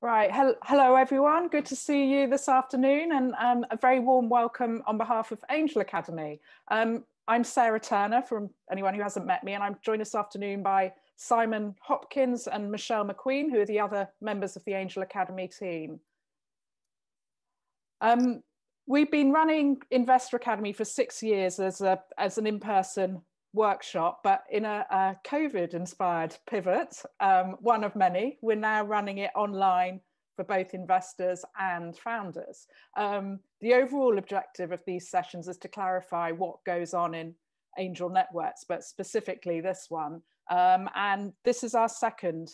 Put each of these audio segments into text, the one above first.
Right, hello everyone, good to see you this afternoon and um, a very warm welcome on behalf of Angel Academe. Um, I'm Sarah Turner from anyone who hasn't met me and I'm joined this afternoon by Simon Hopkins and Michelle McQueen who are the other members of the Angel Academe team. Um, we've been running Investor Academe for six years as, a, as an in-person workshop, but in a, a COVID inspired pivot, um, one of many, we're now running it online for both investors and founders. Um, the overall objective of these sessions is to clarify what goes on in angel networks, but specifically this one. Um, and this is our second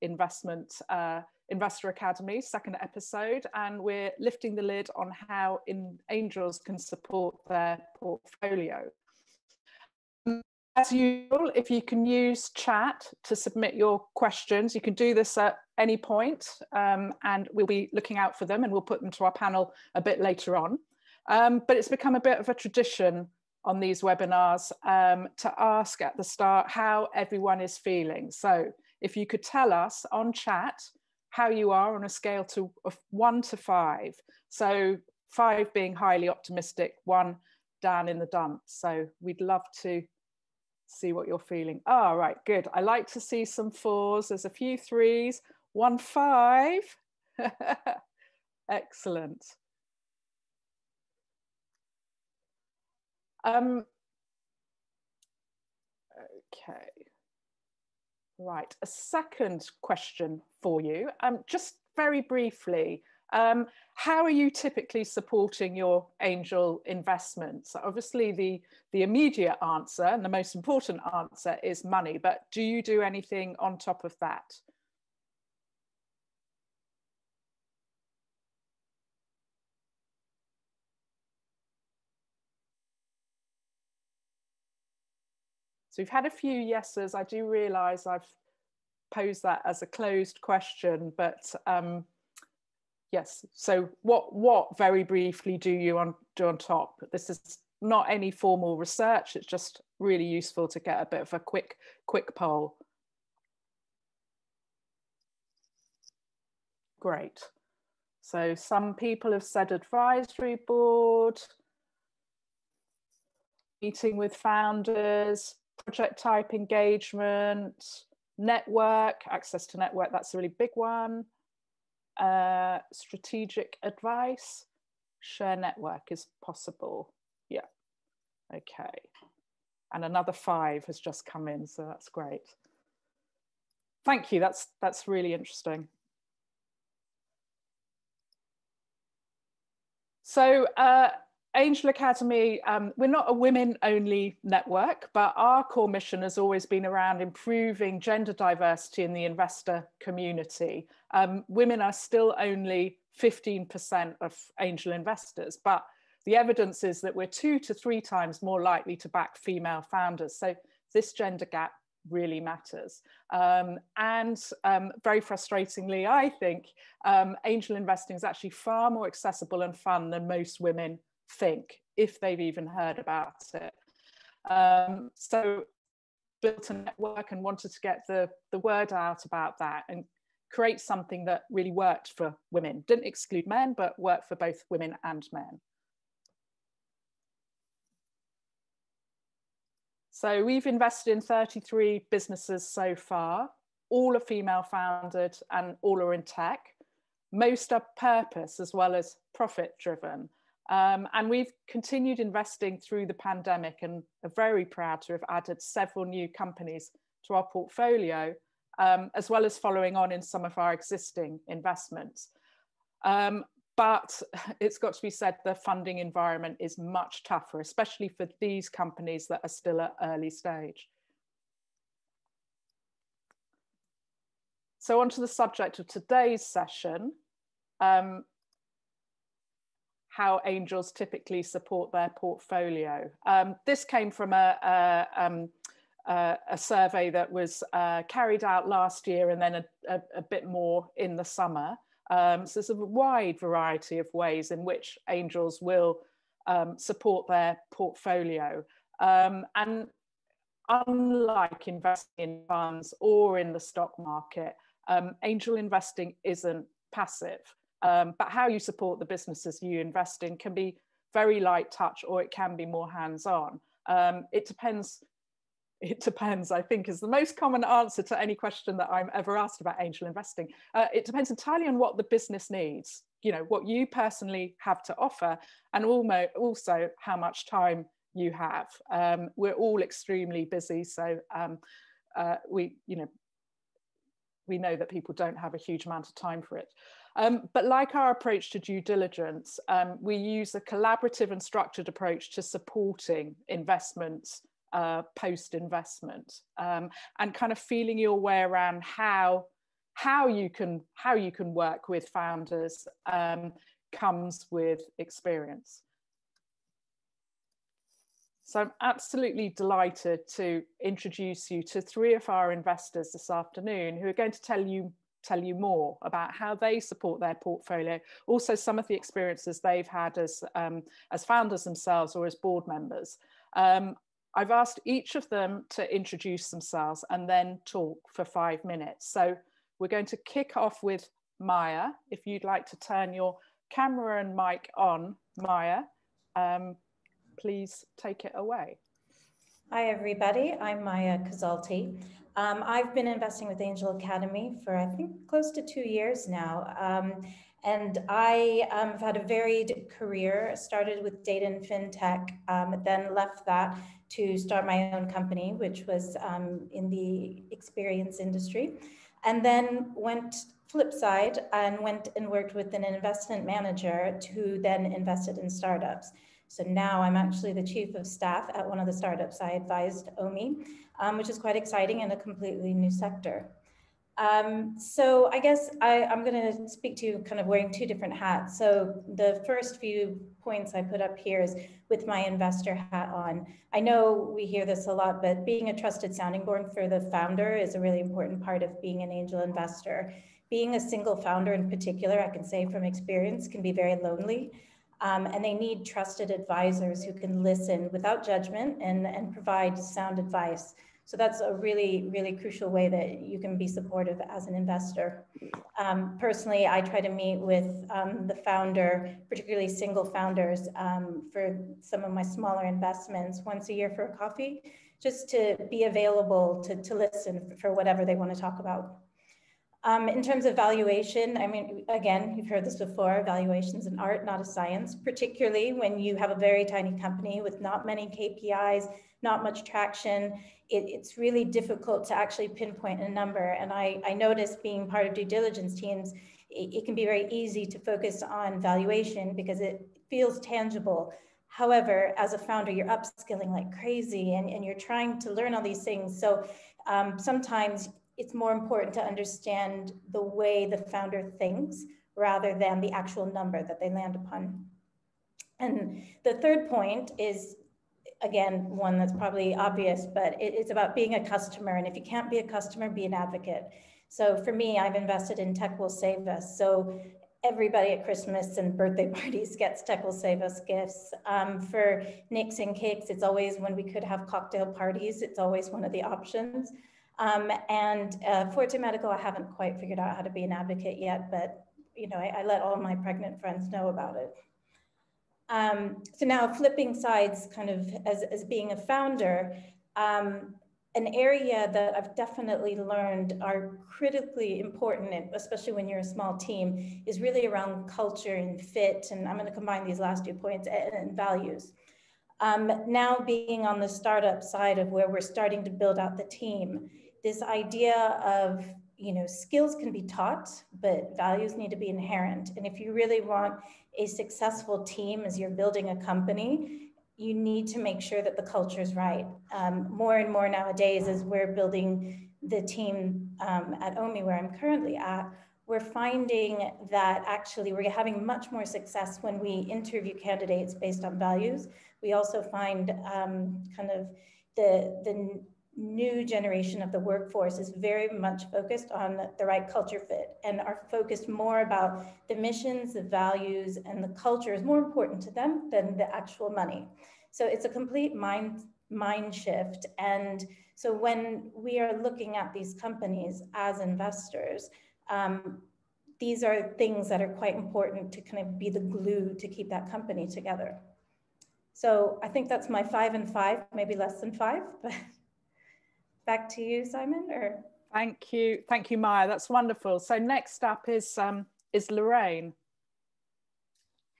investment uh, investor academe second episode and we're lifting the lid on how in angels can support their portfolio as usual, if you can use chat to submit your questions, you can do this at any point, um, and we'll be looking out for them and we'll put them to our panel a bit later on. Um, but it's become a bit of a tradition on these webinars um, to ask at the start how everyone is feeling. So if you could tell us on chat how you are on a scale to of one to five. So five being highly optimistic, one down in the dumps. So we'd love to see what you're feeling. Oh, right, good. I like to see some fours. There's a few threes, one five. Excellent. Um, okay. Right, a second question for you. Um, just very briefly, um, how are you typically supporting your angel investments? Obviously, the, the immediate answer and the most important answer is money, but do you do anything on top of that? So we've had a few yeses. I do realise I've posed that as a closed question, but um, yes. So what what very briefly do you on do on top? This is not any formal research. It's just really useful to get a bit of a quick quick poll. Great. So some people have said advisory board meeting with founders project type engagement network access to network that's a really big one uh, strategic advice, share network is possible. Yeah, okay. And another five has just come in, so that's great. Thank you, that's, that's really interesting. So uh, Angel Academe, um, we're not a women only network, but our core mission has always been around improving gender diversity in the investor community. Um, women are still only 15% of angel investors, but the evidence is that we're two to three times more likely to back female founders. So this gender gap really matters. Um, and um, very frustratingly, I think um, angel investing is actually far more accessible and fun than most women think if they've even heard about it. Um, so built a network and wanted to get the, the word out about that and create something that really worked for women. Didn't exclude men, but worked for both women and men. So we've invested in 33 businesses so far. All are female founded and all are in tech. Most are purpose as well as profit driven. Um, and we've continued investing through the pandemic and are very proud to have added several new companies to our portfolio, um, as well as following on in some of our existing investments. Um, but it's got to be said the funding environment is much tougher, especially for these companies that are still at early stage. So on to the subject of today's session. Um, how angels typically support their portfolio. Um, this came from a, a, um, a survey that was uh, carried out last year and then a, a bit more in the summer. Um, so there's a wide variety of ways in which angels will um, support their portfolio. Um, and unlike investing in funds or in the stock market, um, angel investing isn't passive. Um, but how you support the businesses you invest in can be very light touch or it can be more hands-on. Um, it depends it depends, I think, is the most common answer to any question that I'm ever asked about angel investing. Uh, it depends entirely on what the business needs, you know, what you personally have to offer, and almost also how much time you have. Um, we're all extremely busy, so um, uh, we, you know, we know that people don't have a huge amount of time for it. Um, but like our approach to due diligence, um, we use a collaborative and structured approach to supporting investments uh, post investment um, and kind of feeling your way around how how you can how you can work with founders um, comes with experience. So I'm absolutely delighted to introduce you to three of our investors this afternoon who are going to tell you tell you more about how they support their portfolio, also some of the experiences they've had as, um, as founders themselves or as board members. Um, I've asked each of them to introduce themselves and then talk for five minutes. So we're going to kick off with Maya. If you'd like to turn your camera and mic on, Maya, um, please take it away. Hi, everybody. I'm Maya Kuzalti. Um, I've been investing with Angel Academe for, I think, close to two years now. Um, and I um, have had a varied career, started with data and fintech, um, then left that to start my own company, which was um, in the experience industry. And then went flip side and went and worked with an investment manager who then invested in startups. So now I'm actually the chief of staff at one of the startups I advised OMI, um, which is quite exciting in a completely new sector. Um, so I guess I, am going to speak to you kind of wearing two different hats. So the first few points I put up here is with my investor hat on. I know we hear this a lot, but being a trusted sounding board for the founder is a really important part of being an angel investor. Being a single founder in particular, I can say from experience, can be very lonely. Um, and they need trusted advisors who can listen without judgment and, and provide sound advice. So that's a really, really crucial way that you can be supportive as an investor. Um, personally, I try to meet with um, the founder, particularly single founders, um, for some of my smaller investments once a year for a coffee, just to be available to, to listen for whatever they want to talk about. Um, in terms of valuation, I mean, again, you've heard this before, valuation is an art, not a science, particularly when you have a very tiny company with not many KPIs, not much traction it, it's really difficult to actually pinpoint a number. And I, I noticed being part of due diligence teams, it, it can be very easy to focus on valuation because it feels tangible. However, as a founder, you're upskilling like crazy and, and you're trying to learn all these things. So um, sometimes it's more important to understand the way the founder thinks rather than the actual number that they land upon. And the third point is again, one that's probably obvious, but it, it's about being a customer. And if you can't be a customer, be an advocate. So for me, I've invested in Tech Will Save Us. So everybody at Christmas and birthday parties gets Tech Will Save Us gifts. Um, for Nicks and Cakes, it's always when we could have cocktail parties, it's always one of the options. Um, and uh, Forte Medical, I haven't quite figured out how to be an advocate yet, but you know, I, I let all my pregnant friends know about it. Um, so now flipping sides kind of as, as being a founder, um, an area that I've definitely learned are critically important, especially when you're a small team, is really around culture and fit. And I'm going to combine these last two points and, and values. Um, now being on the startup side of where we're starting to build out the team, this idea of you know skills can be taught, but values need to be inherent. And if you really want a successful team as you're building a company, you need to make sure that the culture is right. Um, more and more nowadays, as we're building the team um, at OMI, where I'm currently at, we're finding that actually we're having much more success when we interview candidates based on values. We also find um, kind of the, the new generation of the workforce is very much focused on the, right culture fit and are focused more about the missions, the values, and the culture is more important to them than the actual money. So it's a complete mind mind shift. And so when we are looking at these companies as investors, um, these are things that are quite important to kind of be the glue to keep that company together. So I think that's my five and five, maybe less than five, but back to you, Simon, or? Thank you. Thank you, Maya. That's wonderful. So next up is, um, is Lorraine.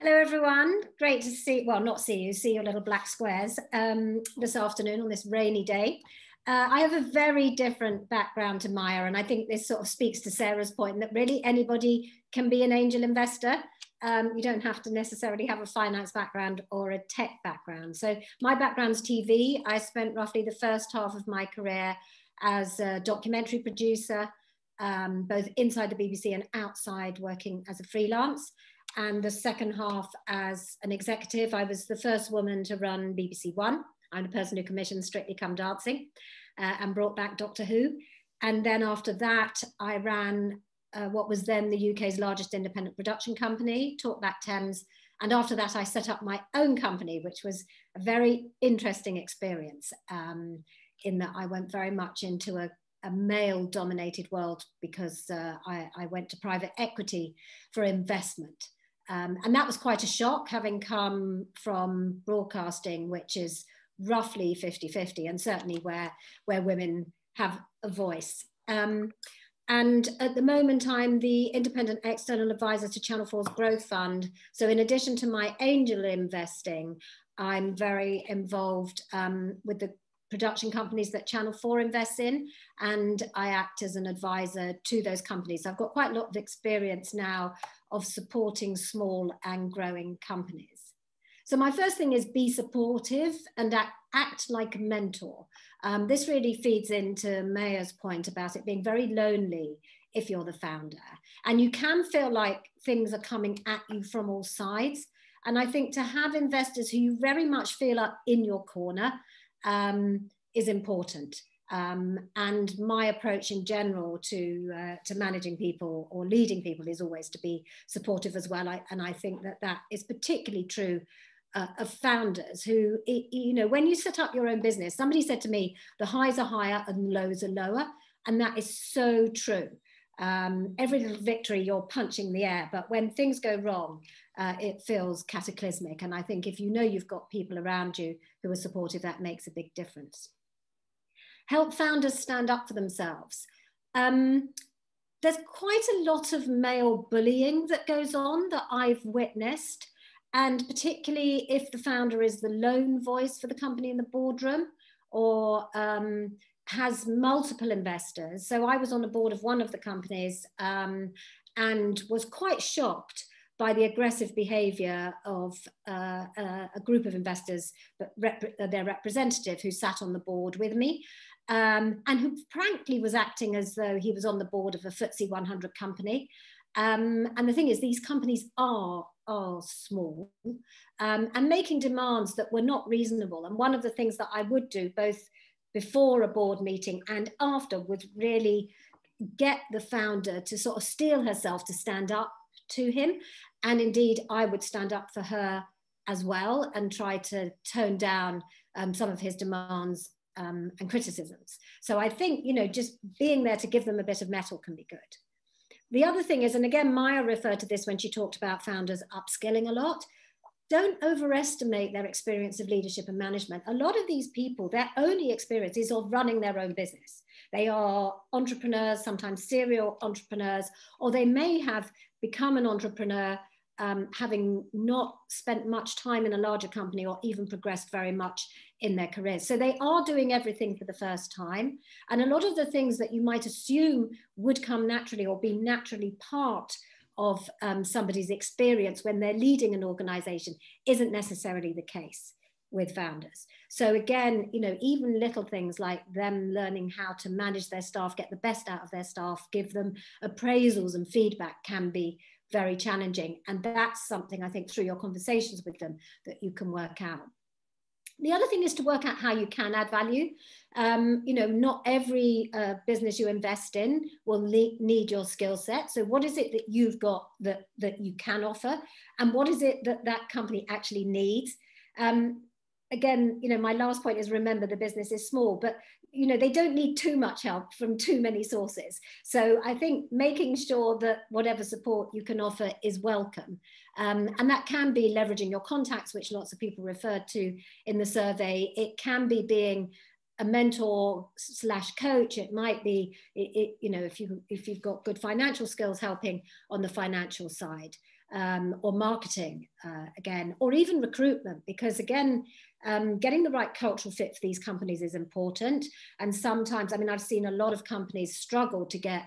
Hello, everyone. Great to see, well, not see you, see your little black squares um, this afternoon on this rainy day. Uh, I have a very different background to Maya, and I think this sort of speaks to Sarah's point that really anybody can be an angel investor. Um, you don't have to necessarily have a finance background or a tech background. So my background's TV. I spent roughly the first half of my career as a documentary producer, um, both inside the BBC and outside working as a freelance. And the second half as an executive, I was the first woman to run BBC One. I'm the person who commissioned Strictly Come Dancing uh, and brought back Doctor Who. And then after that, I ran uh, what was then the UK's largest independent production company, Talkback Thames. And after that, I set up my own company, which was a very interesting experience um, in that I went very much into a, a male dominated world because uh, I, I, went to private equity for investment. Um, and that was quite a shock, having come from broadcasting, which is roughly 50-50 and certainly where where women have a voice um, and at the moment i'm the independent external advisor to channel 4's growth fund. So in addition to my angel investing i'm very involved um, with the production companies that channel 4 invests in and i act as an advisor to those companies. So i've got quite a lot of experience now of supporting small and growing companies so my first thing is be supportive and act, act like a mentor. Um, this really feeds into Maya's point about it being very lonely if you're the founder. And you can feel like things are coming at you from all sides. And I think to have investors who you very much feel are in your corner um, is important. Um, and my approach in general to uh, to managing people or leading people is always to be supportive as well. I, and I think that that is particularly true uh, of founders who, you know, when you set up your own business, somebody said to me, the highs are higher and the lows are lower. And that is so true. Um, every little victory, you're punching the air. But when things go wrong, uh, it feels cataclysmic. And I think if you know you've got people around you who are supportive, that makes a big difference. Help founders stand up for themselves. Um, there's quite a lot of male bullying that goes on that I've witnessed. And particularly if the founder is the lone voice for the company in the boardroom or um, has multiple investors. So I was on the board of one of the companies um, and was quite shocked by the aggressive behavior of uh, uh, a group of investors, but rep their representative who sat on the board with me. Um, and who frankly was acting as though he was on the board of a FTSE 100 company. Um, and the thing is, these companies are are small um, and making demands that were not reasonable. And one of the things that I would do both before a board meeting and after would really get the founder to sort of steel herself to stand up to him. And indeed, I would stand up for her as well and try to tone down um, some of his demands um, and criticisms. So I think, you know, just being there to give them a bit of mettle can be good. The other thing is, and again, Maya referred to this when she talked about founders upskilling a lot. Don't overestimate their experience of leadership and management. A lot of these people, their only experience is of running their own business. They are entrepreneurs, sometimes serial entrepreneurs, or they may have become an entrepreneur um, having not spent much time in a larger company or even progressed very much in their careers. So they are doing everything for the first time. And a lot of the things that you might assume would come naturally or be naturally part of um, somebody's experience when they're leading an organization isn't necessarily the case with founders. So again, you know, even little things like them learning how to manage their staff, get the best out of their staff, give them appraisals and feedback can be very challenging. And that's something I think through your conversations with them that you can work out. The other thing is to work out how you can add value. Um, you know, not every uh, business you invest in will need your skill set. So what is it that you've got that, that you can offer? And what is it that that company actually needs? Um, again, you know, my last point is remember the business is small, but you know they don't need too much help from too many sources. So i think making sure that whatever support you can offer is welcome. Um, and that can be leveraging your contacts which lots of people referred to in the survey. It can be being a mentor slash coach. It might be it, it, you know if you if you've got good financial skills helping on the financial side um, or marketing uh, again or even recruitment because again um, getting the right cultural fit for these companies is important. And sometimes i mean i've seen a lot of companies struggle to get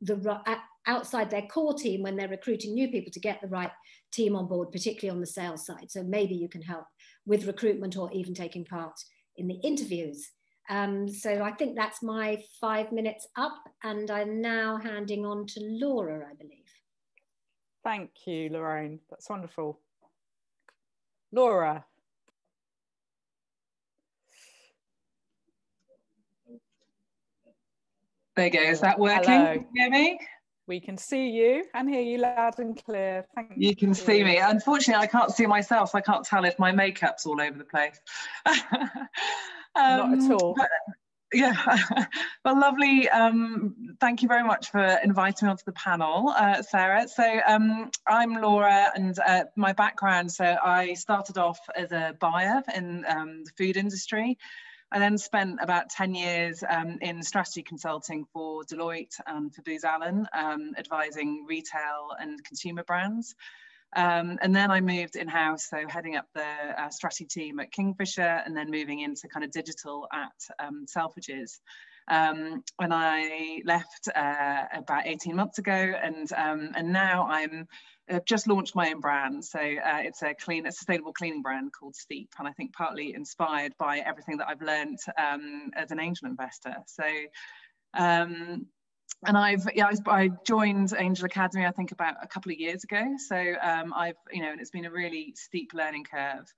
the outside their core team when they're recruiting new people to get the right team on board particularly on the sales side. So maybe you can help with recruitment or even taking part in the interviews. Um, so I think that's my five minutes up, and I'm now handing on to Laura, I believe. Thank you, Lorraine. That's wonderful. Laura. There you go. Is that working? Hello. Can you hear me? We can see you and hear you loud and clear. Thank you. You can see me. Unfortunately, I can't see myself. So I can't tell if my makeup's all over the place. Um, Not at all. But, yeah, well, lovely. Um, thank you very much for inviting me onto the panel, uh, Sarah. So um, I'm Laura, and uh, my background. So I started off as a buyer in um, the food industry. I then spent about 10 years um, in strategy consulting for Deloitte and for Booz Allen, um, advising retail and consumer brands. Um, and then I moved in house, so heading up the uh, strategy team at Kingfisher and then moving into kind of digital at um, Selfridges. Um, when I left uh, about 18 months ago, and um, and now I'm I've uh, just launched my own brand. So uh, it's a clean, a sustainable cleaning brand called Steep, and I think partly inspired by everything that I've learned um, as an angel investor. So um, and I've yeah I, joined Angel Academe I think about a couple of years ago. So um, I've you know and it's been a really steep learning curve.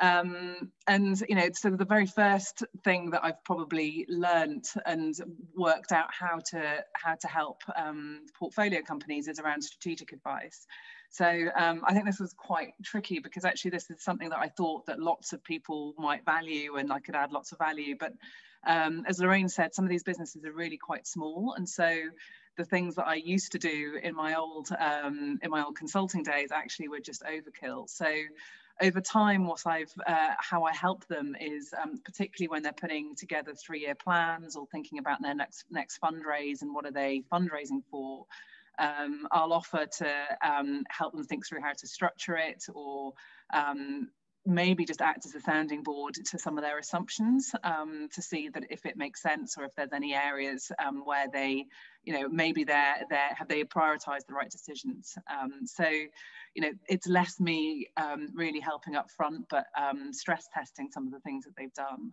Um, and you know so the very first thing that I've probably learnt and worked out how to how to help um, portfolio companies is around strategic advice. So um, I think this was quite tricky because actually this is something that I thought that lots of people might value and I could add lots of value, but um, as Lorraine said, some of these businesses are really quite small, and so the things that I used to do in my old um, in my old consulting days actually were just overkill. So over time, what I've uh, how I help them is um, particularly when they're putting together three-year plans or thinking about their next next fundraise and what are they fundraising for. Um, I'll offer to um, help them think through how to structure it or um, maybe just act as a sounding board to some of their assumptions um, to see that if it makes sense or if there's any areas um, where they, you know, maybe they're, they're have they prioritized the right decisions. Um, so, you know, it's less me um, really helping up front, but um, stress testing some of the things that they've done.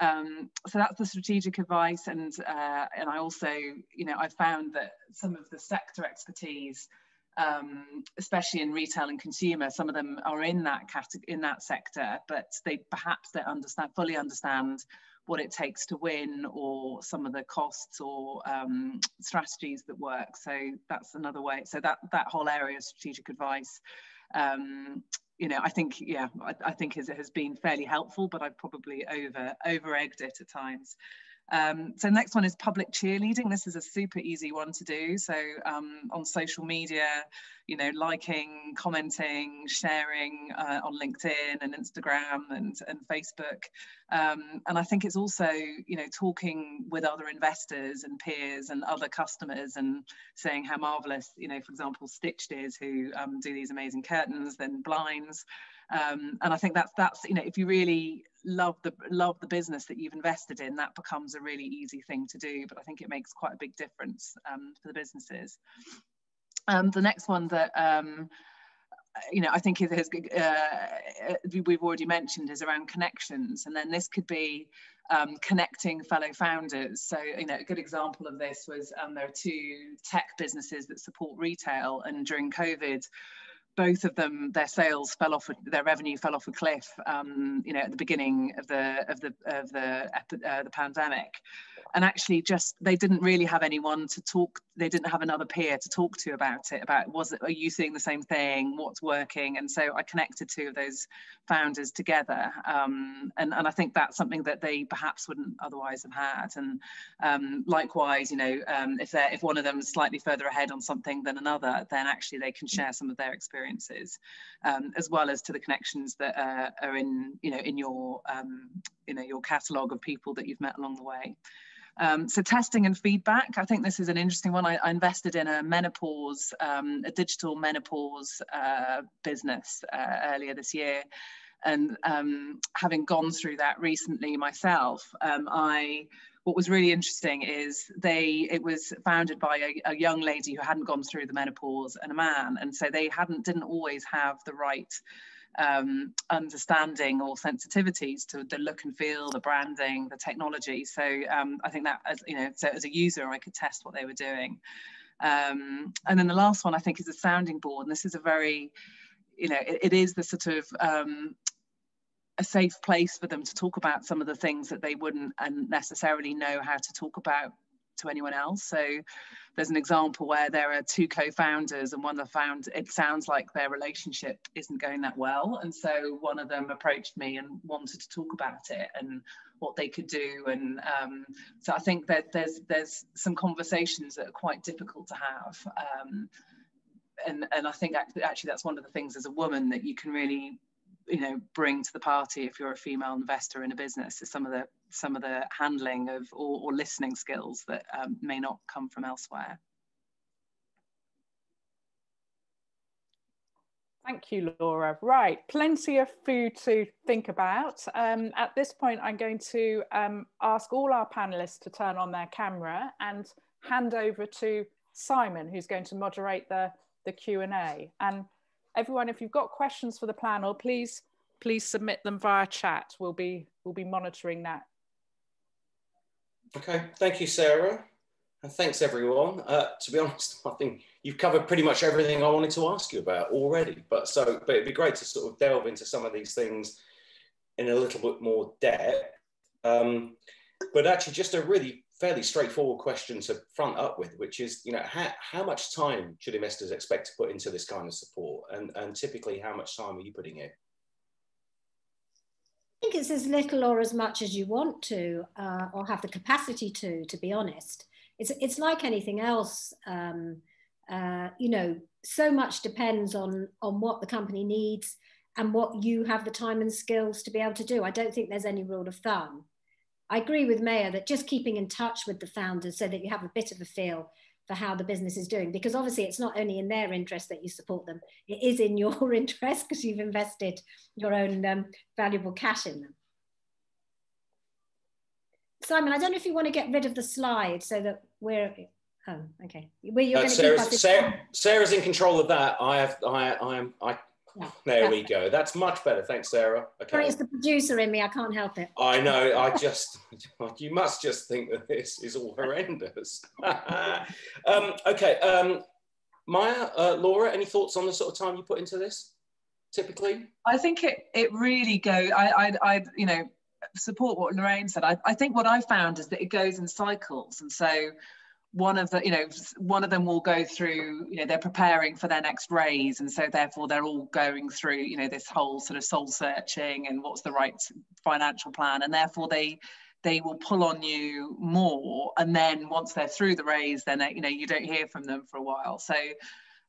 Um, so that's the strategic advice, and uh, and I also, you know, I found that some of the sector expertise um, especially in retail and consumer, some of them are in that category, in that sector, but they perhaps don't understand fully understand what it takes to win or some of the costs or um, strategies that work. So that's another way. So that that whole area of strategic advice, um, you know, I think yeah, I, I think has, has been fairly helpful, but I've probably over over egged it at times. Um, so next one is public cheerleading. This is a super easy one to do. So um, on social media, you know, liking, commenting, sharing uh, on LinkedIn and Instagram and, and Facebook. Um, and I think it's also, you know, talking with other investors and peers and other customers and saying how marvelous, you know, for example, Stitched is who um, do these amazing curtains, then blinds. Um, and I think that's that's you know if you really love the love the business that you've invested in, that becomes a really easy thing to do. But I think it makes quite a big difference um, for the businesses. Um, the next one that um, you know I think it has uh, we've already mentioned is around connections, and then this could be um, connecting fellow founders. So, you know, a good example of this was um, there are two tech businesses that support retail, and during COVID, both of them, their sales fell off, their revenue fell off a cliff, um, you know, at the beginning of the of the of the uh, the pandemic. And actually just they didn't really have anyone to talk they didn't have another peer to talk to about it about was it are you seeing the same thing? What's working? And so i connected two of those founders together um, and, and i think that's something that they perhaps wouldn't otherwise have had. And um, likewise you know um, if they're if one of them is slightly further ahead on something than another then actually they can share some of their experiences um, as well as to the connections that uh, are in you know in your um, you know your catalog of people that you've met along the way um, so testing and feedback, I think this is an interesting one. I, I invested in a menopause, um, a digital menopause uh, business uh, earlier this year. And um, having gone through that recently myself, um, I what was really interesting is they it was founded by a, a, young lady who hadn't gone through the menopause and a man, and so they hadn't didn't always have the right um, understanding or sensitivities to the look and feel, the branding, the technology. So um, I think that, as you know, so as a user, I could test what they were doing. Um, and then the last one I think is a sounding board. And this is a very, you know, it, it is the sort of um, a safe place for them to talk about some of the things that they wouldn't necessarily know how to talk about to anyone else. So there's an example where there are two co-founders and one of the found it sounds like their relationship isn't going that well. And so one of them approached me and wanted to talk about it and what they could do. And um, so I think that there's there's some conversations that are quite difficult to have. Um, and, and I think actually that's one of the things as a woman that you can really you know bring to the party if you're a female investor in a business is some of the some of the handling of or, or listening skills that um, may not come from elsewhere Thank you, Laura. Right, plenty of food to think about. Um, at this point, I'm going to um, ask all our panelists to turn on their camera and hand over to Simon, who's going to moderate the, the Q&A. And everyone, if you've got questions for the panel, please please submit them via chat. We'll be we'll be monitoring that. Okay, thank you, Sarah, and thanks everyone. Uh, to be honest, I think you've covered pretty much everything I wanted to ask you about already. But so, but it'd be great to sort of delve into some of these things in a little bit more depth. Um, but actually, just a really fairly straightforward question to front up with, which is, you know, how, how much time should investors expect to put into this kind of support? And, and typically, how much time are you putting in? I think it's as little or as much as you want to, uh, or have the capacity to, to be honest. It's, it's like anything else. Um, uh, you know, so much depends on, on what the company needs and what you have the time and skills to be able to do. I don't think there's any rule of thumb. I agree with Maya that just keeping in touch with the founders so that you have a bit of a feel for how the business is doing, because obviously it's not only in their interest that you support them, it is in your interest because you've invested your own um, valuable cash in them. Simon, I don't know if you want to get rid of the slide so that we're, oh, okay. Where you're uh, Sarah's, Sarah, Sarah's in control of that. I have, I, I am, I there we go. That's much better. Thanks, Sarah. Okay. Sorry, it's the producer in me. I can't help it. I know. I just, you must just think that this is all horrendous. um, okay. Um, Maya, uh, Laura, any thoughts on the sort of time you put into this typically? I think it, it really go, I, I, I, you know, support what Lorraine said. I, I think what I found is that it goes in cycles. And so one of the you know one of them will go through you know they're preparing for their next raise and so therefore they're all going through you know this whole sort of soul searching and what's the right financial plan and therefore they they will pull on you more and then once they're through the raise then you know you don't hear from them for a while. So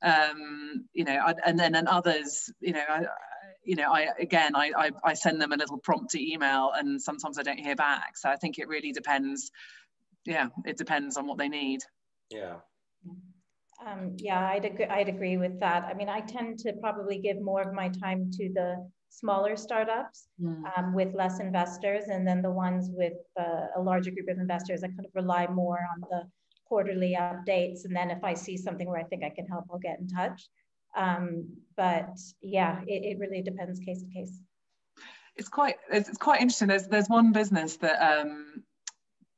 um you know and then and others you know I, you know I again I, I I send them a little prompt email and sometimes I don't hear back. So I think it really depends yeah, it depends on what they need. Yeah. Um, yeah, I'd agree, I'd agree with that. I mean, I tend to probably give more of my time to the smaller startups mm. um, with less investors, and then the ones with uh, a larger group of investors, I kind of rely more on the quarterly updates. And then if I see something where I think I can help, I'll get in touch. Um, but yeah, it, it really depends case to case. It's quite it's quite interesting. There's there's one business that um,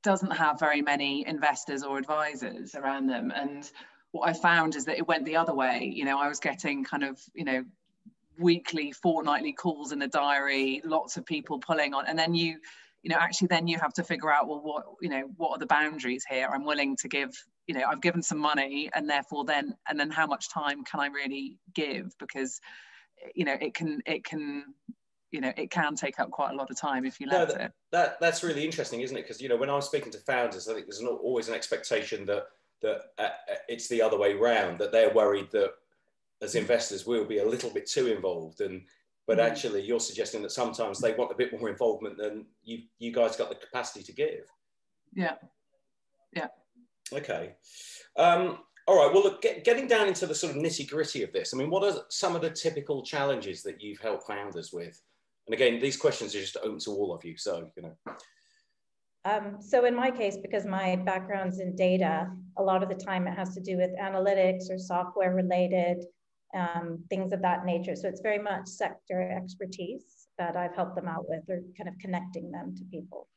doesn't have very many investors or advisors around them. And what I found is that it went the other way. You know, I was getting kind of, you know, weekly, fortnightly calls in the diary, lots of people pulling on, and then you, you know, actually then you have to figure out, well, what, you know, what are the boundaries here? I'm willing to give, you know, I've given some money, and therefore then, and then how much time can I really give? Because, you know, it can, it can, you know, it can take up quite a lot of time if you let no, that, it. That that's really interesting, isn't it? Because you know, when i'm speaking to founders, I think there's not always an expectation that that uh, uh, it's the other way round that they're worried that as investors we'll be a little bit too involved and but mm-hmm. actually you're suggesting that sometimes they want a bit more involvement than you you guys got the capacity to give yeah yeah okay um, all right well look get, getting down into the sort of nitty gritty of this i mean what are some of the typical challenges that you've helped founders with and again these questions are just open to all of you so you know um, so in my case, because my background's in data, a lot of the time it has to do with analytics or software related um, things of that nature. So it's very much sector expertise that I've helped them out with or kind of connecting them to people.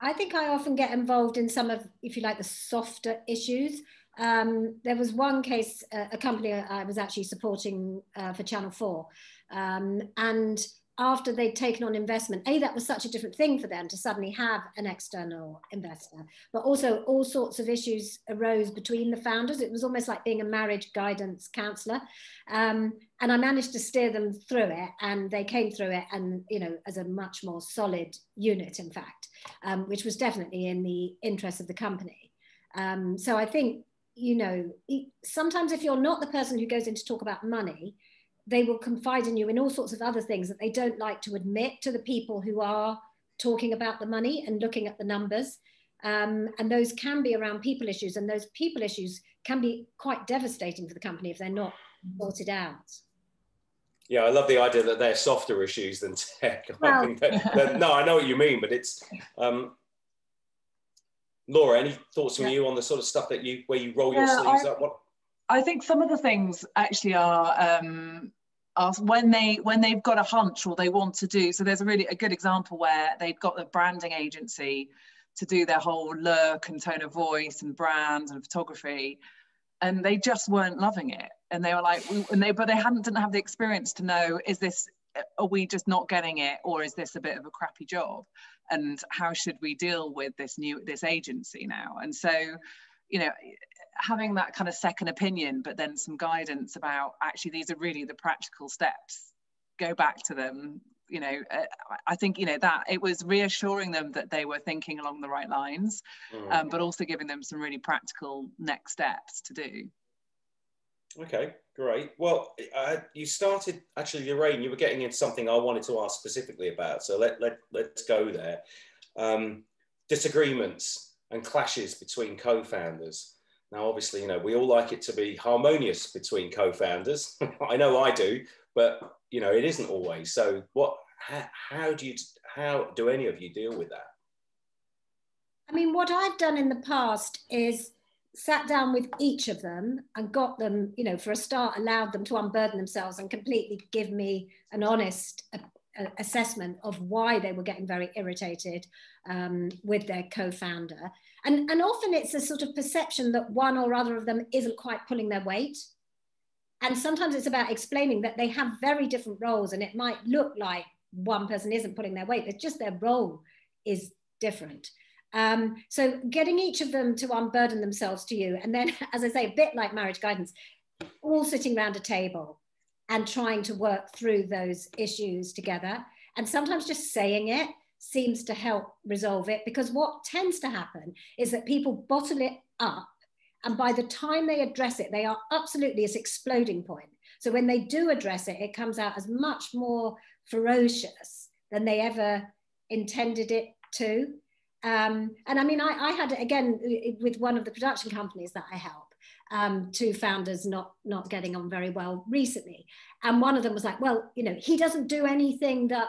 I think I often get involved in some of, if you like, the softer issues. Um, there was one case, uh, a company I was actually supporting uh, for Channel 4, um, and after they'd taken on investment, A, that was such a different thing for them to suddenly have an external investor, but also all sorts of issues arose between the founders. It was almost like being a marriage guidance counselor. Um, and I managed to steer them through it and they came through it and, you know, as a much more solid unit, in fact, um, which was definitely in the interest of the company. Um, so I think, you know, sometimes if you're not the person who goes in to talk about money, they will confide in you in all sorts of other things that they don't like to admit to the people who are talking about the money and looking at the numbers. Um, and those can be around people issues, and those people issues can be quite devastating for the company if they're not sorted out. Yeah, I love the idea that they're softer issues than tech. Well, I that, that, no, I know what you mean, but it's um, Laura. Any thoughts from yeah. you on the sort of stuff that you where you roll your yeah, sleeves I, up? What? I think some of the things actually are um, are when they when they've got a hunch or they want to do. So there's a really a good example where they've got the branding agency to do their whole look and tone of voice and brand and photography, and they just weren't loving it. And they were like, and they but they hadn't didn't have the experience to know is this are we just not getting it or is this a bit of a crappy job and how should we deal with this new this agency now and so you know having that kind of second opinion, but then some guidance about actually these are really the practical steps. Go back to them. You know, uh, I think you know that it was reassuring them that they were thinking along the right lines, mm. um, but also giving them some really practical next steps to do. Okay, great. Well, uh, you started actually, Lorraine. You were getting into something I wanted to ask specifically about. So let let let's go there. Um, disagreements and clashes between co-founders. Now, obviously, you know, we all like it to be harmonious between co-founders. I know I do, but you know, it isn't always. So, what? How, how do you? How do any of you deal with that? I mean, what I've done in the past is sat down with each of them and got them, you know, for a start, allowed them to unburden themselves and completely give me an honest assessment of why they were getting very irritated um, with their co-founder. And, and often it's a sort of perception that one or other of them isn't quite pulling their weight. And sometimes it's about explaining that they have very different roles and it might look like one person isn't pulling their weight, it's just their role is different. Um, so getting each of them to unburden themselves to you, and then, as I say, a bit like marriage guidance, all sitting around a table and trying to work through those issues together. And sometimes just saying it seems to help resolve it because what tends to happen is that people bottle it up. And by the time they address it, they are absolutely its exploding point. So when they do address it, it comes out as much more ferocious than they ever intended it to. Um, and I mean, I, I had again with one of the production companies that I help um, two founders not not getting on very well recently, and one of them was like, "Well, you know, he doesn't do anything that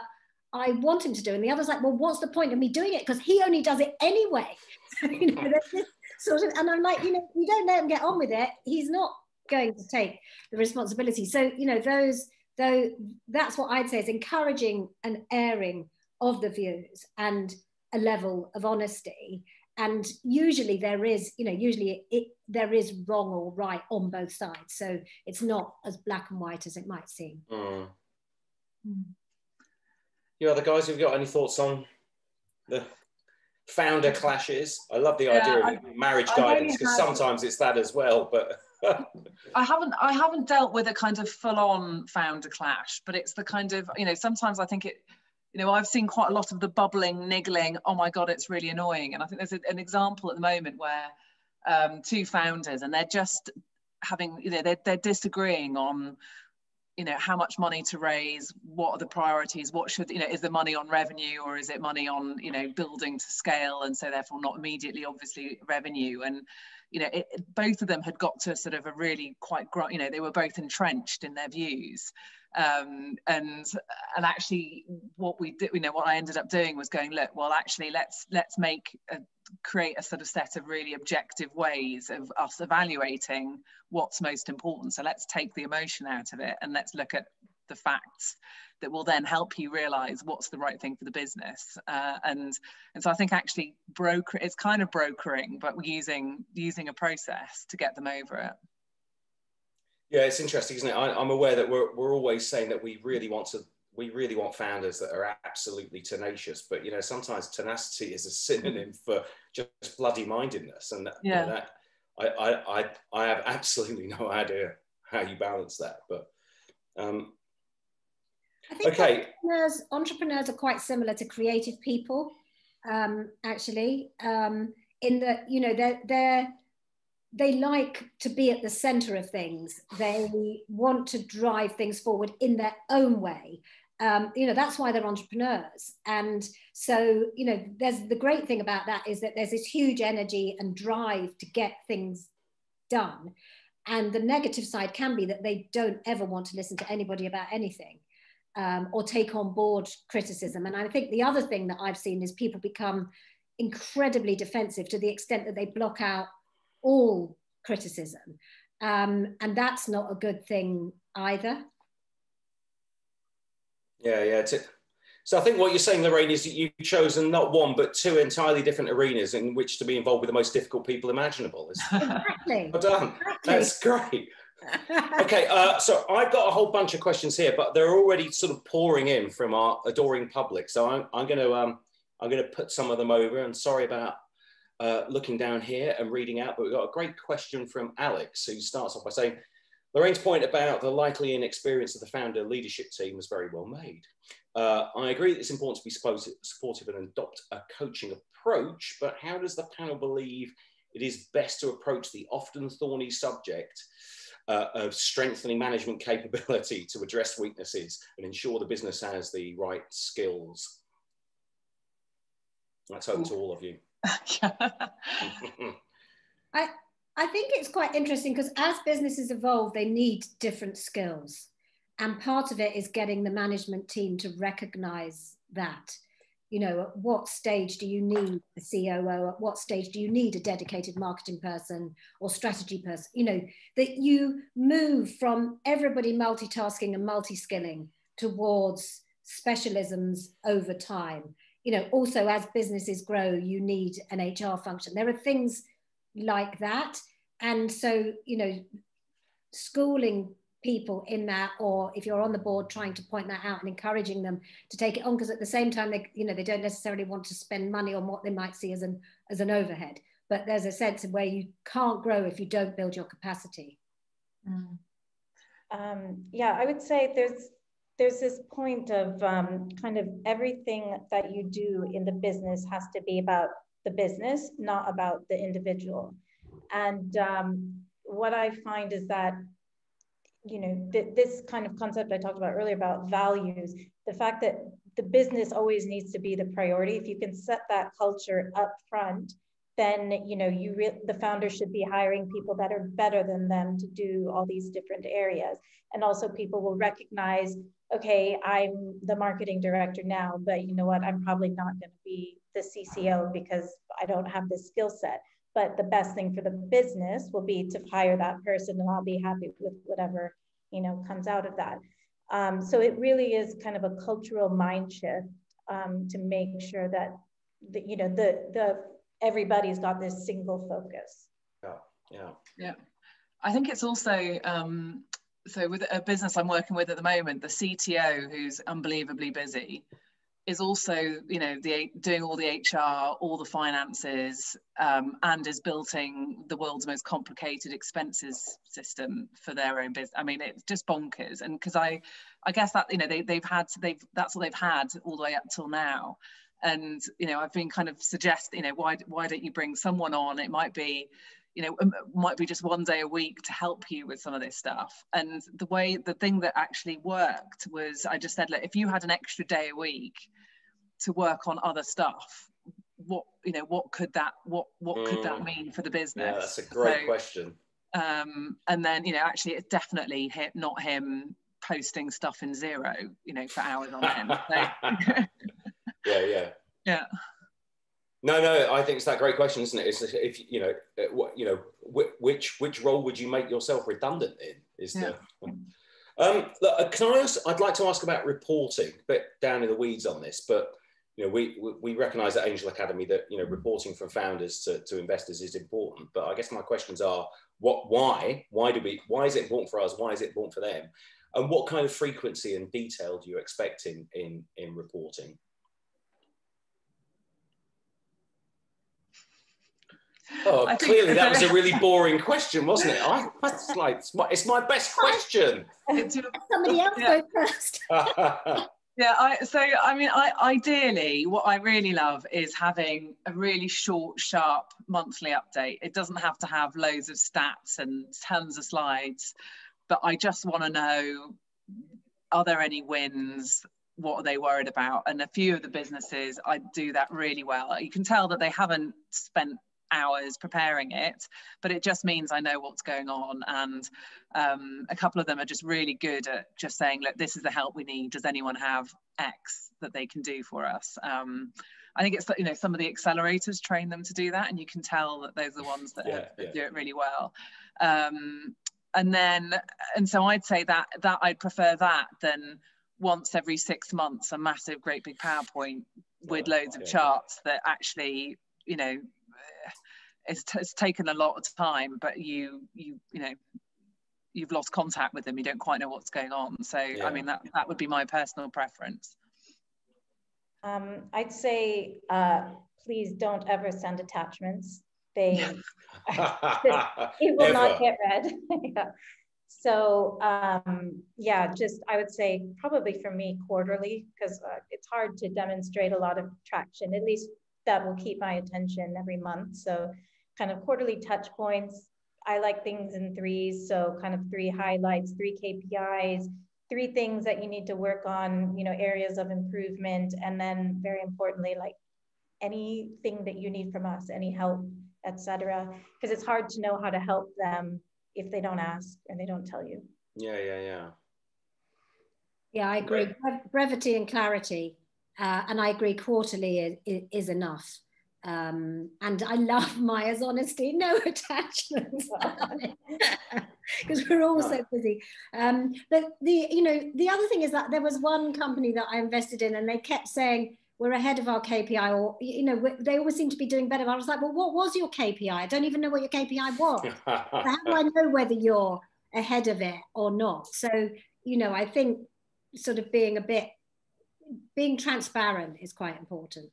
I want him to do," and the other's like, "Well, what's the point of me doing it? Because he only does it anyway." you know, sort of, and I'm like, you know, you don't let him get on with it. He's not going to take the responsibility. So, you know, those though that's what I'd say is encouraging an airing of the views and a level of honesty. And usually there is you know usually it, there is wrong or right on both sides. So it's not as black and white as it might seem. Mm. Mm. you other guys have got any thoughts on the founder clashes? I love the idea of I, marriage guidance because sometimes it's that as well but I haven't I haven't dealt with a kind of full on founder clash, but it's the kind of you know sometimes I think it you know, I've seen quite a lot of the bubbling, niggling, oh my God, it's really annoying. And I think there's a, an example at the moment where um, two founders and they're just having, you know, they're, they're disagreeing on, you know, how much money to raise, what are the priorities, what should, you know, is the money on revenue or is it money on, you know, building to scale and so therefore not immediately, obviously, revenue. And, you know, it, both of them had got to sort of a really quite, you know, they were both entrenched in their views um, and and actually what we did you know what I ended up doing was going look well actually let's let's make a, create a sort of set of really objective ways of us evaluating what's most important. So let's take the emotion out of it and let's look at the facts that will then help you realize what's the right thing for the business. Uh, and and so I think actually broker it's kind of brokering but using using a process to get them over it yeah, it's interesting, isn't it? I, am aware that we're, we're always saying that we really want to, we really want founders that are absolutely tenacious, but you know, sometimes tenacity is a synonym for just bloody mindedness, and yeah. You know, that, I, I, I, I have absolutely no idea how you balance that, but. Um, I think okay. entrepreneurs, entrepreneurs are quite similar to creative people, um, actually, um, in that you know they're they're they like to be at the center of things. They want to drive things forward in their own way. Um, you know, that's why they're entrepreneurs. And so, you know, there's the great thing about that is that there's this huge energy and drive to get things done. And the negative side can be that they don't ever want to listen to anybody about anything um, or take on board criticism. And I think the other thing that I've seen is people become incredibly defensive to the extent that they block out all criticism. Um, and that's not a good thing either. Yeah, yeah. So I think what you're saying, Lorraine, is that you've chosen not one but two entirely different arenas in which to be involved with the most difficult people imaginable. Exactly. well done. Exactly. That's great. okay, uh, so I've got a whole bunch of questions here, but they're already sort of pouring in from our adoring public. So I'm, I'm going to um, I'm going to put some of them over. And sorry about uh, looking down here and reading out, but we've got a great question from Alex, who starts off by saying, Lorraine's point about the likely inexperience of the founder leadership team was very well made. Uh, I agree that it's important to be supportive and adopt a coaching approach, but how does the panel believe it is best to approach the often thorny subject uh, of strengthening management capability to address weaknesses and ensure the business has the right skills? That's open to all of you. I I think it's quite interesting because as businesses evolve, they need different skills. And part of it is getting the management team to recognize that. You know, at what stage do you need a COO? At what stage do you need a dedicated marketing person or strategy person? You know, that you move from everybody multitasking and multi skilling towards specialisms over time you know, also as businesses grow, you need an HR function. There are things like that. And so, you know, schooling people in that, or if you're on the board, trying to point that out and encouraging them to take it on, because at the same time, they, you know, they don't necessarily want to spend money on what they might see as an as an overhead. But there's a sense of where you can't grow if you don't build your capacity. Mm. Um, yeah, I would say there's there's this point of um, kind of everything that you do in the business has to be about the business, not about the individual. And um, what I find is that, you know, th this kind of concept I talked about earlier about values, the fact that the business always needs to be the priority. If you can set that culture up front, then you know you the founder should be hiring people that are better than them to do all these different areas. And also people will recognize okay i'm the marketing director now but you know what? I'm probably not going to be the cco because i don't have the skill set. But the best thing for the business will be to hire that person and i'll be happy with whatever you know comes out of that. Um, so it really is kind of a cultural mind shift um, to make sure that the, you know the the everybody's got this single focus. Yeah, yeah. Yeah. I think it's also um, so with a business I'm working with at the moment, the CTO who's unbelievably busy is also you know the doing all the HR, all the finances, um, and is building the world's most complicated expenses system for their own business. I mean, it's just bonkers. And because I, I guess that you know they they've had they've that's all they've had all the way up till now. And you know I've been kind of suggest you know why why don't you bring someone on? It might be you know might be just one day a week to help you with some of this stuff and the way the thing that actually worked was i just said look if you had an extra day a week to work on other stuff what you know what could that what what mm. could that mm. mean for the business yeah that's a great so, question um and then you know actually it's definitely hit, not him posting stuff in Xero you know for hours on end so. yeah yeah yeah no, no, I think it's that great question, isn't it? It's if you know, uh, what you know, which which role would you make yourself redundant in? Is yeah. the um, look, uh, can I ask? I'd like to ask about reporting, but down in the weeds on this. But you know, we we recognise at Angel Academe that you know reporting from founders to, to investors is important. But I guess my questions are: what, why, why do we, why is it important for us? Why is it important for them? And what kind of frequency and detail do you expect in in in reporting? Oh, I clearly that was a really boring question, wasn't it? I, that's like it's my, it's my best question. Somebody else go first. yeah, I, so I mean, I, ideally, what I really love is having a really short, sharp monthly update. It doesn't have to have loads of stats and tons of slides, but I just want to know: are there any wins? What are they worried about? And a few of the businesses, I do that really well. You can tell that they haven't spent hours preparing it, but it just means I know what's going on. And um, a couple of them are just really good at just saying, look, this is the help we need. Does anyone have X that they can do for us? Um, I think it's you know some of the accelerators train them to do that, and you can tell that those are the ones that, yeah, yeah. do it really well. Um, and then and so I'd say that that I'd prefer that than once every six months a massive great big PowerPoint with loads of charts that actually you know it's, it's taken a lot of time, but you you you know you've lost contact with them. You don't quite know what's going on. So yeah. I mean that that would be my personal preference. Um, I'd say uh, please don't ever send attachments. They it will not get read. yeah. So um, yeah, just I would say probably for me quarterly because uh, it's hard to demonstrate a lot of traction. At least that will keep my attention every month. So kind of quarterly touch points. I like things in threes. So kind of three highlights, three KPIs, three things that you need to work on, you know, areas of improvement. And then very importantly, like anything that you need from us, any help, etc. Because it's hard to know how to help them if they don't ask and they don't tell you. Yeah, yeah, yeah. Yeah, I agree. Brevity and clarity. Uh, and I agree quarterly is, is enough. Um, and I love Maya's honesty, no attachments, because we're all so busy. Um, but the, you know, the other thing is that there was one company that I invested in, and they kept saying we're ahead of our KPI, or you know, they always seem to be doing better. I was like, well, what was your KPI? I don't even know what your KPI was. how do I know whether you're ahead of it or not? So, you know, I think sort of being a bit, being transparent is quite important.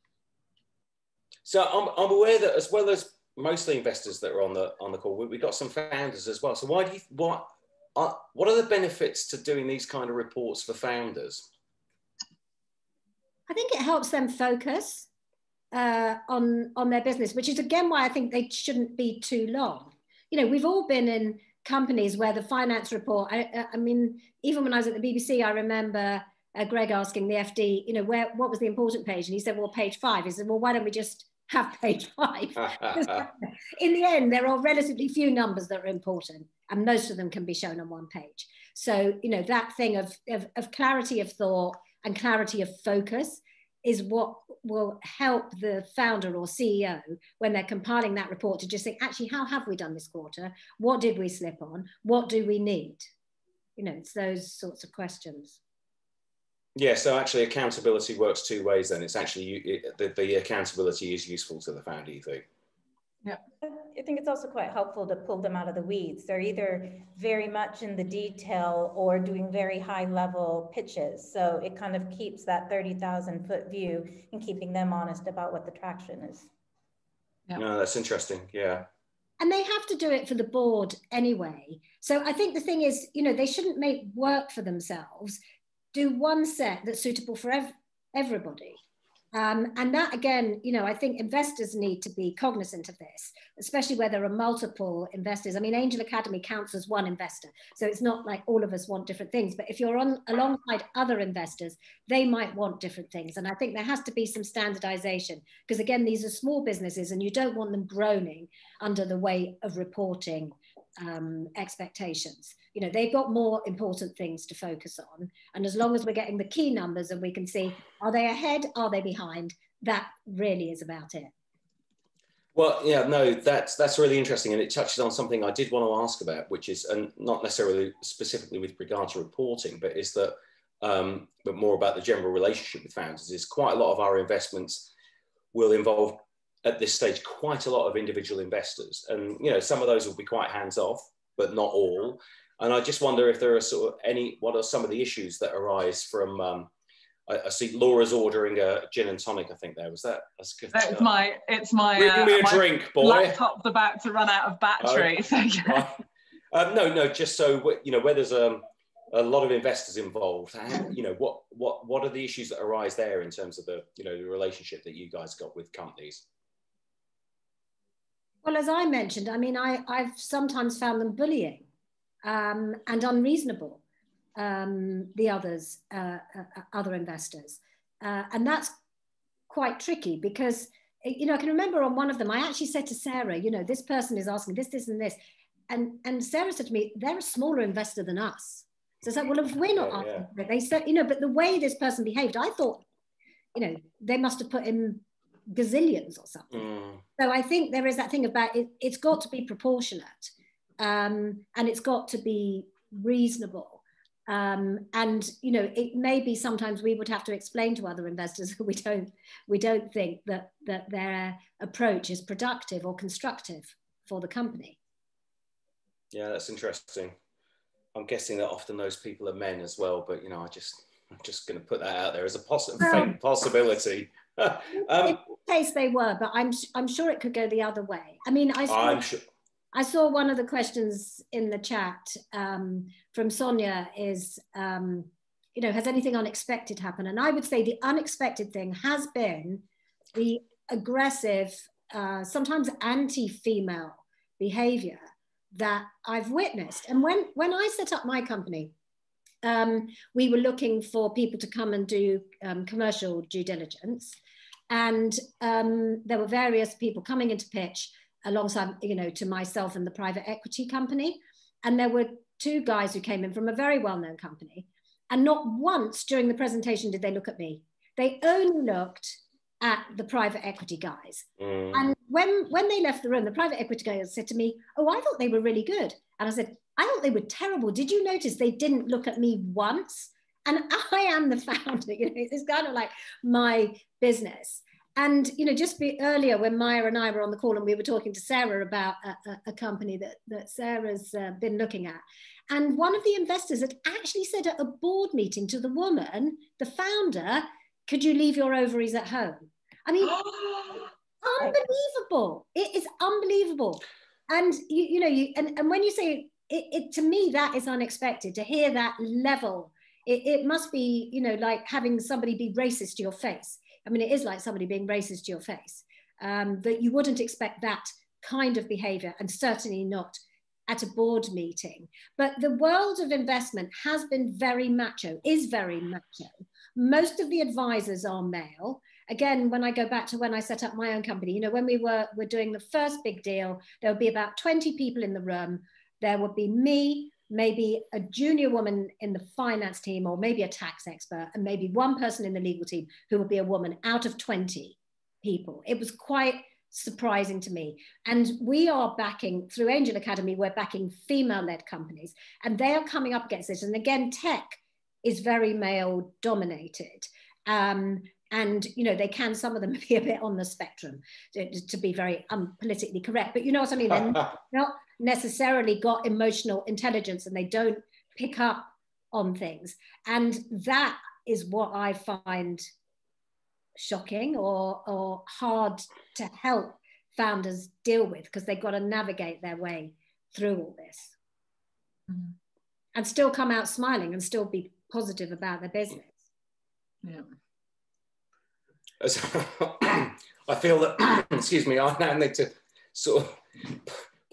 So I'm, I'm aware that as well as mostly investors that are on the on the call, we, have got some founders as well. So why do you what are, what are the benefits to doing these kind of reports for founders? I think it helps them focus uh, on on their business, which is again why I think they shouldn't be too long. You know, we've all been in companies where the finance report. I, I mean, even when I was at the BBC, I remember uh, Greg asking the FD, you know, where what was the important page, and he said, well, page five. He said, well, why don't we just have page five. in the end, there are relatively few numbers that are important, and most of them can be shown on one page. So, you know, that thing of, of, of clarity of thought and clarity of focus is what will help the founder or CEO when they're compiling that report to just think, actually, how have we done this quarter? What did we slip on? What do we need? You know, it's those sorts of questions. Yeah, so actually accountability works two ways then. It's actually, it, the, the, accountability is useful to the founder, you think? Yeah. I think it's also quite helpful to pull them out of the weeds. They're either very much in the detail or doing very high level pitches. So it kind of keeps that 30,000 foot view and keeping them honest about what the traction is. Yeah. No, that's interesting. Yeah. And they have to do it for the board anyway. So I think the thing is, you know, they shouldn't make work for themselves. Do one set that's suitable for ev everybody. Um, and that again, you know, I think investors need to be cognizant of this, especially where there are multiple investors. I mean, Angel Academe counts as one investor, so it's not like all of us want different things. But if you're on alongside other investors, they might want different things. And I think there has to be some standardization because again, these are small businesses, and you don't want them groaning under the weight of reporting um, expectations. You know, they've got more important things to focus on. And as long as we're getting the key numbers and we can see, are they ahead? Are they behind? That really is about it. Well, yeah, no, that's that's really interesting, and it touches on something I did want to ask about, which is, and not necessarily specifically with regard to reporting, but is that, um, but more about the general relationship with founders. Is quite a lot of our investments will involve at this stage quite a lot of individual investors, and you know some of those will be quite hands off, but not all. And I just wonder if there are sort of any what are some of the issues that arise from. Um, I, I, see Laura's ordering a gin and tonic. I think there was that. That's good. It's my. It's my. Bring uh, me a drink, boy. Laptop's about to run out of battery. Oh, so yeah. um, no, no. Just so you know, where there's um, a lot of investors involved, you know, what what what are the issues that arise there in terms of the you know the relationship that you guys got with companies? Well, as I mentioned, I mean, I, I've sometimes found them bullying um, and unreasonable, um, the others, uh, uh, other investors. Uh, and that's quite tricky because, you know, I can remember on one of them, I actually said to Sarah, you know, this person is asking this, this, and this. And, and Sarah said to me, they're a smaller investor than us. So it's like, well, if we're not oh, asking yeah. they said, you know, but the way this person behaved, I thought, you know, they must have put him gazillions or something. Mm. So I think there is that thing about it, it's got to be proportionate um, and it's got to be reasonable. Um, and you know, it may be sometimes we would have to explain to other investors we don't we don't think that that their approach is productive or constructive for the company. Yeah, that's interesting. I'm guessing that often those people are men as well, but you know, I just I'm just going to put that out there as a poss- um, possibility. um, in case they were, but I'm I'm sure it could go the other way. I mean, I saw, sure. I saw one of the questions in the chat um, from Sonia is, um, you know, has anything unexpected happened? And I would say the unexpected thing has been the aggressive, uh, sometimes anti-female behavior that I've witnessed. And when when I set up my company, um, we were looking for people to come and do um, commercial due diligence. And um, there were various people coming into pitch alongside, you know, to myself and the private equity company. And there were two guys who came in from a very well known company. And not once during the presentation did they look at me. They only looked at the private equity guys. Mm. And when, when they left the room, the private equity guys said to me, Oh, I thought they were really good. And I said, I thought they were terrible. Did you notice they didn't look at me once? And I am the founder, you know, it's kind of like my business. And, you know, just be earlier when Maya and I were on the call and we were talking to Sarah about a, a, a company that, that Sarah's uh, been looking at. And one of the investors had actually said at a board meeting to the woman, the founder, could you leave your ovaries at home? I mean, unbelievable. It is unbelievable. And you, you know, you and, and when you say it, it to me, that is unexpected to hear that level. It, it must be, you know, like having somebody be racist to your face. I mean, it is like somebody being racist to your face. Um, that you wouldn't expect that kind of behavior, and certainly not at a board meeting. But the world of investment has been very macho, is very macho. Most of the advisors are male again, when I go back to when I set up my own company, you know, when we were, were doing the first big deal, there would be about 20 people in the room. There would be me, maybe a junior woman in the finance team, or maybe a tax expert, and maybe one person in the legal team who would be a woman out of 20 people. It was quite surprising to me. And we are backing, through Angel Academe, we're backing female led companies, and they are coming up against this. And again, tech is very male dominated. Um, and you know they can some of them be a bit on the spectrum to, to be very um, politically correct but you know what i mean they're not necessarily got emotional intelligence and they don't pick up on things. And that is what i find shocking or or hard to help founders deal with because they've got to navigate their way through all this. Mm. and still come out smiling and still be positive about their business. Yeah. I feel that, excuse me, I now need to sort of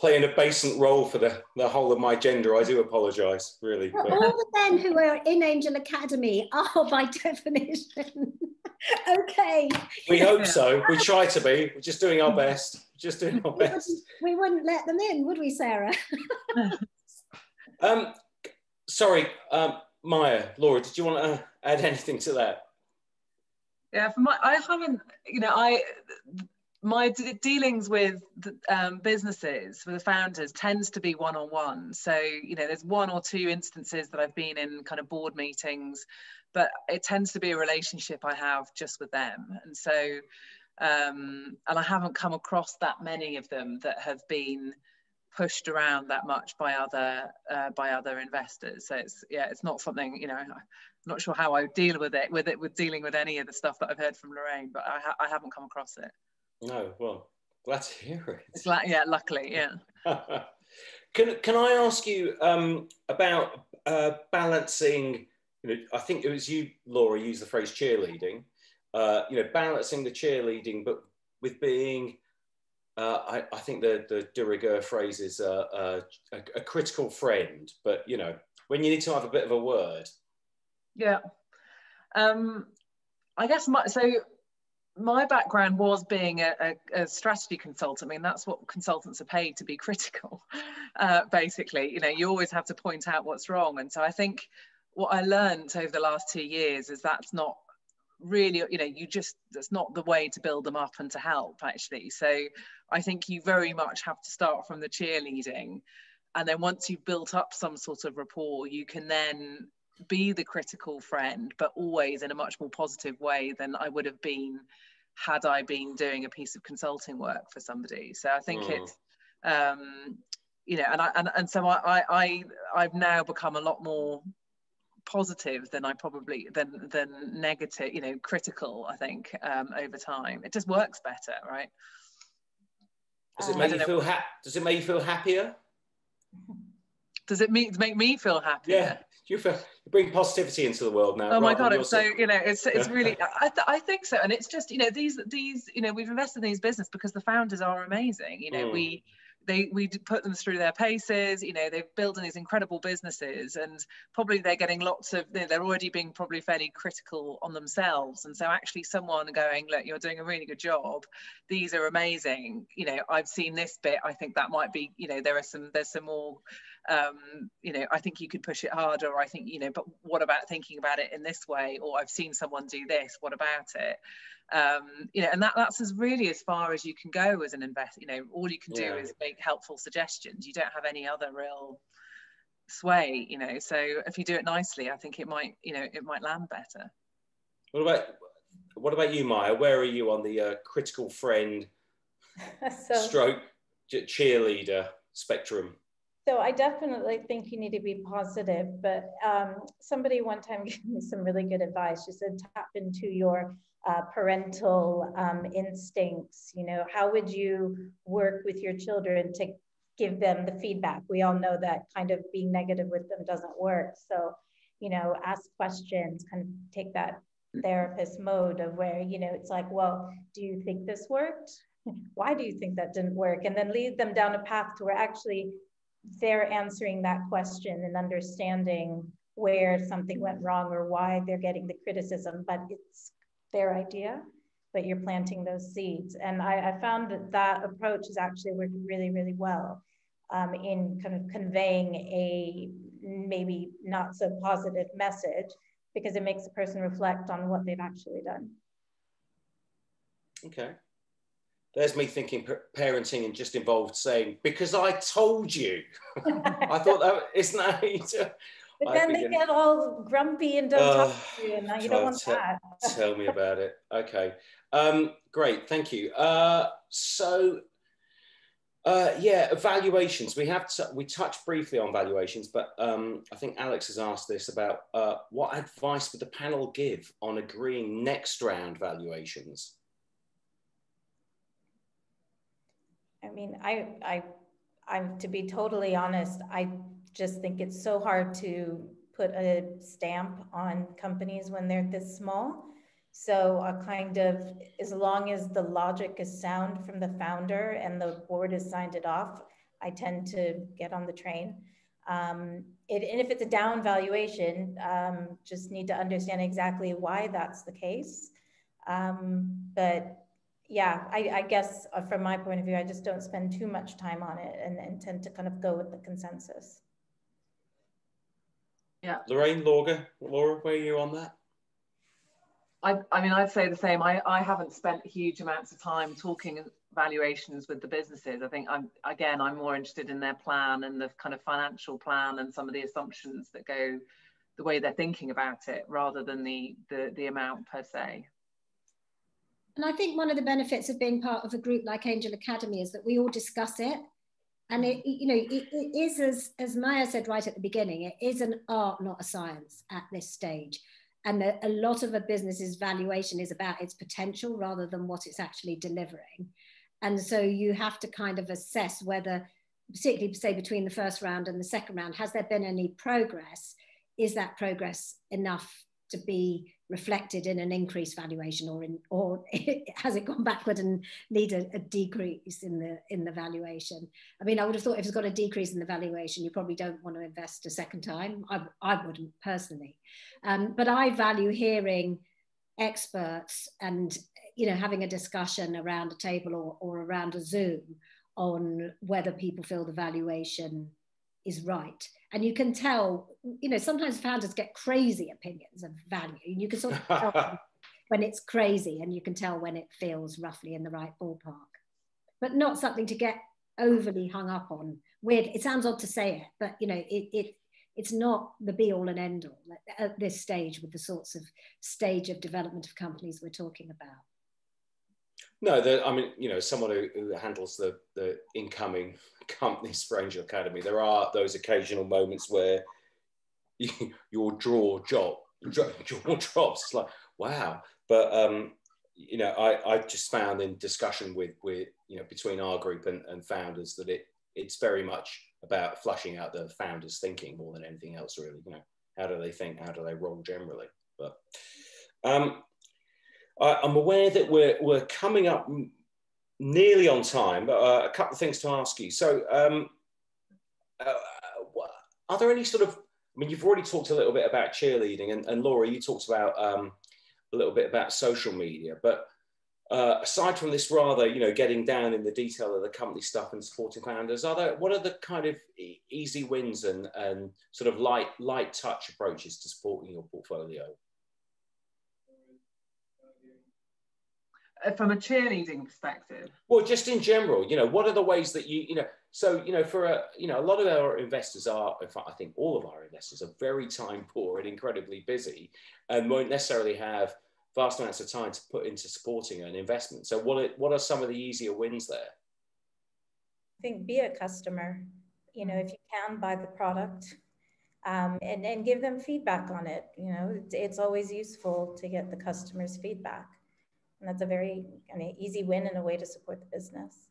play a abasement role for the, the whole of my gender. I do apologise, really. But... All the men who are in Angel Academe are, by definition, okay. We hope so. We try to be. We're just doing our best. Just doing our best. We wouldn't, we wouldn't let them in, would we, Sarah? um, sorry, um, Maya, Laura, did you want to add anything to that? Yeah, for my, I haven't, you know, I my dealings with um, businesses with the founders tends to be one-on-one. So you know there's one or two instances that i've been in kind of board meetings but it tends to be a relationship i have just with them. And so um, and i haven't come across that many of them that have been pushed around that much by other uh, by other investors. So it's yeah it's not something you know I'm not sure how I deal with it, with it, with dealing with any of the stuff that I've heard from Lorraine, but I, ha I haven't come across it. No, well, glad to hear it. It's like, yeah, luckily, yeah. can Can I ask you um, about uh, balancing? You know, I think it was you, Laura, used the phrase cheerleading. Uh, you know, balancing the cheerleading, but with being uh, I, I, think the the de rigueur phrase is uh, uh, a, a, critical friend, but you know when you need to have a bit of a word, yeah. Um, I guess my, so my background was being a, a, a, strategy consultant. I mean, that's what consultants are paid to be critical, uh, basically. You know, you always have to point out what's wrong. And so I think what I learned over the last two years is that's not really, you know, you just, that's not the way to build them up and to help, actually. So I think you very much have to start from the cheerleading. And then once you've built up some sort of rapport, you can then be the critical friend, but always in a much more positive way than I would have been had I been doing a piece of consulting work for somebody. So I think mm. it's, um, you know, and I and, and so I, I I've now become a lot more positive than I probably than than negative, you know, critical. I think um, over time, it just works better, right? Does it make you feel ha- Does it make you feel happier? Does it make make me feel happier? Yeah you feel you bring positivity into the world now. Oh my god! It's so you know, it's it's really I, th- I think so, and it's just you know these these you know we've invested in these business because the founders are amazing. You know mm. we they we put them through their paces you know they're building these incredible businesses and probably they're getting lots of they're already being probably fairly critical on themselves and so actually someone going look you're doing a really good job these are amazing you know i've seen this bit i think that might be you know there are some there's some more um, you know, I think you could push it harder, I think, you know, but what about thinking about it in this way? Or I've seen someone do this, what about it? Um, you know, and that, that's as really as far as you can go as an investor. You know, all you can do yeah. is make helpful suggestions. You don't have any other real sway, you know. So if you do it nicely, I think it might, you know, it might land better. What about what about you, Maya? Where are you on the uh, critical friend so, stroke cheerleader spectrum? So I definitely think you need to be positive, but um, somebody one time gave me some really good advice. She said, tap into your uh, parental um, instincts. You know, how would you work with your children to give them the feedback? We all know that kind of being negative with them doesn't work. So, you know, ask questions, kind of take that therapist mode of where, you know, it's like, well, do you think this worked? Why do you think that didn't work? And then lead them down a path to where actually they're answering that question and understanding where something went wrong or why they're getting the criticism, but it's their idea, but you're planting those seeds. And I, I found that that approach has actually worked really, really well um, in kind of conveying a maybe not so positive message because it makes the person reflect on what they've actually done. Okay there's me thinking parenting and just involved saying because I told you. I thought that isn't that But then they get all grumpy and don't uh, talk to you, and you don't want that. tell me about it. Okay, um, great, thank you. Uh, so, uh, yeah, valuations. We have we touched briefly on valuations, but um, I think Alex has asked this about uh, what advice would the panel give on agreeing next round valuations? I mean, I, I, I'm to be totally honest, I just think it's so hard to put a stamp on companies when they're this small. So a kind of, as long as the logic is sound from the founder and the board has signed it off, I tend to get on the train. Um, it, and if it's a down valuation, um, just need to understand exactly why that's the case. Um, but yeah, I, I guess uh, from my point of view, I just don't spend too much time on it and, and tend to kind of go with the consensus. Yeah. Lorraine, Laura, Laura, where are you on that? I, I mean, I'd say the same. I, I haven't spent huge amounts of time talking valuations with the businesses. I think I'm, again, I'm more interested in their plan and the kind of financial plan and some of the assumptions that go the way they're thinking about it rather than the, the, the amount per se. And I think one of the benefits of being part of a group like Angel Academe is that we all discuss it. And it you know it, it is as as maya said right at the beginning it is an art not a science at this stage. And a lot of a business's valuation is about its potential rather than what it's actually delivering. And so you have to kind of assess whether particularly say between the first round and the second round has there been any progress? Is that progress enough to be reflected in an increased valuation or in or has it gone backward and need a, a, decrease in the in the valuation? I mean i would have thought if it's got a decrease in the valuation you probably don't want to invest a second time. I, I wouldn't personally. Um, but i value hearing experts and you know having a discussion around a table or, or around a zoom on whether people feel the valuation is right. And you can tell you know sometimes founders get crazy opinions of value and you can sort of tell when it's crazy and you can tell when it feels roughly in the right ballpark. But not something to get overly hung up on. Weird it sounds odd to say it but you know it, it it's not the be all and end all at this stage with the sorts of stage of development of companies we're talking about no, the, I mean, you know, someone who, who, handles the, the incoming companies for Angel Academe, there are those occasional moments where you, your draw drop, jaw drops. It's like, wow. But, um, you know, I, I just found in discussion with, with, you know, between our group and, and founders that it, it's very much about flushing out the founders thinking more than anything else, really. You know, how do they think? How do they roll generally? But, um, I'm aware that we're, we're coming up nearly on time, but uh, a couple of things to ask you. So, um, uh, are there any sort of, I mean, you've already talked a little bit about cheerleading, and, and Laura, you talked about um, a little bit about social media, but uh, aside from this rather, you know, getting down in the detail of the company stuff and supporting founders, are there, what are the kind of easy wins and, and sort of light, light touch approaches to supporting your portfolio? From a cheerleading perspective? Well, just in general, you know, what are the ways that you, you know, so, you know, for a, you know, a lot of our investors are, in fact, I think all of our investors are very time poor and incredibly busy and won't necessarily have vast amounts of time to put into supporting an investment. So what are, what are some of the easier wins there? I think be a customer, you know, if you can buy the product um, and, and give them feedback on it, you know, it's, it's always useful to get the customer's feedback. And that's a very kind of easy win and a way to support the business.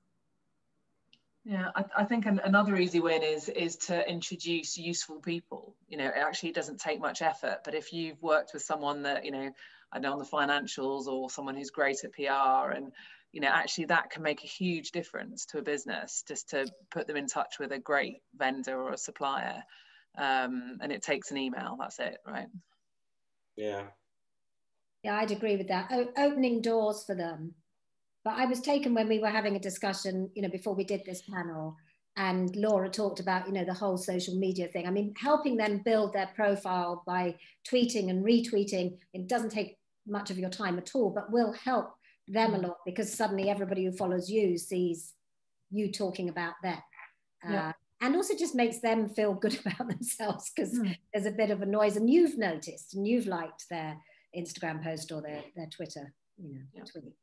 Yeah, I, I, think an, another easy win is is to introduce useful people. You know, it actually doesn't take much effort, but if you've worked with someone that you know, I know on the financials or someone who's great at PR, and you know, actually that can make a huge difference to a business just to put them in touch with a great vendor or a supplier. Um, and it takes an email. That's it, right? Yeah, yeah, I'd agree with that. O- opening doors for them. But I was taken when we were having a discussion, you know, before we did this panel, and Laura talked about, you know, the whole social media thing. I mean, helping them build their profile by tweeting and retweeting, it doesn't take much of your time at all, but will help them a mm. lot because suddenly everybody who follows you sees you talking about them. Uh, yeah. And also just makes them feel good about themselves because mm. there's a bit of a noise and you've noticed and you've liked their Instagram post or their, their Twitter, you know, yeah. tweet.